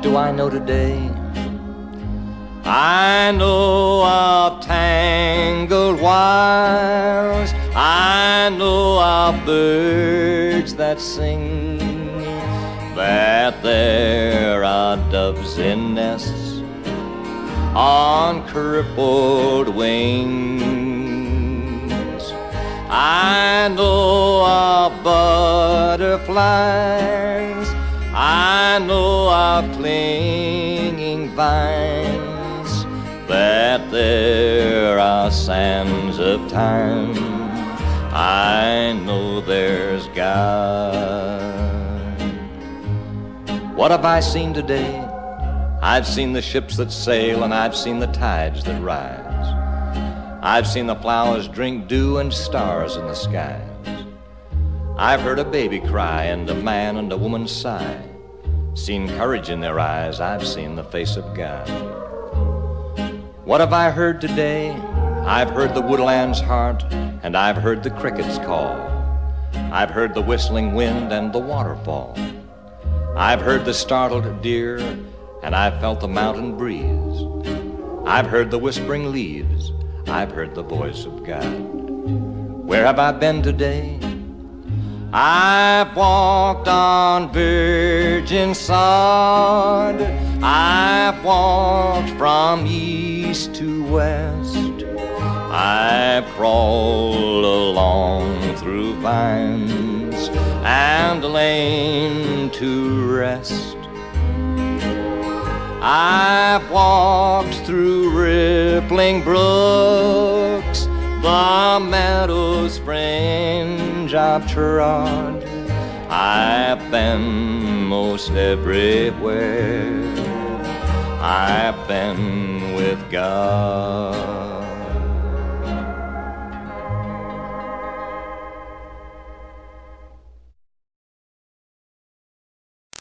What do I know today? I know of tangled wires. I know of birds that sing. That there are doves in nests on crippled wings. I know of butterflies. I know of clinging vines that there are sands of time. I know there's God. What have I seen today? I've seen the ships that sail and I've seen the tides that rise. I've seen the flowers drink dew and stars in the skies. I've heard a baby cry and a man and a woman sigh. Seen courage in their eyes, I've seen the face of God. What have I heard today? I've heard the woodland's heart, and I've heard the cricket's call. I've heard the whistling wind and the waterfall. I've heard the startled deer, and I've felt the mountain breeze. I've heard the whispering leaves. I've heard the voice of God. Where have I been today? I've walked on virgin sod. I've walked from east to west. I've crawled along through vines and lain to rest. I've walked through rippling brooks, the meadows fringe I've trod. I've been most everywhere. I've been with God.